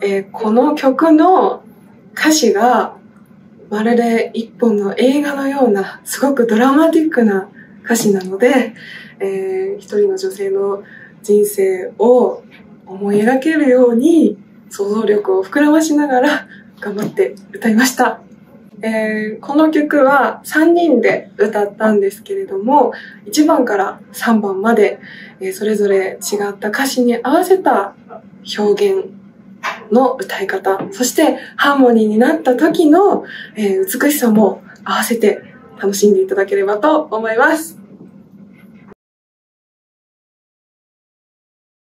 えーこの曲の歌詞がまるで一本の映画のような、すごくドラマティックな歌詞なので、えー一人の女性の人生を思い描けるように想像力を膨らましながら頑張って歌いました。えーこの曲は3人で歌ったんですけれども、1番から3番まで、えーそれぞれ違った歌詞に合わせた表現の歌い方、そしてハーモニーになった時の、えー美しさも合わせて楽しんでいただければと思います。